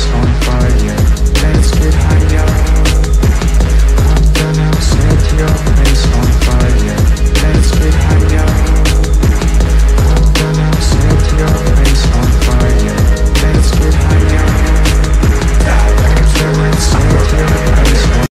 this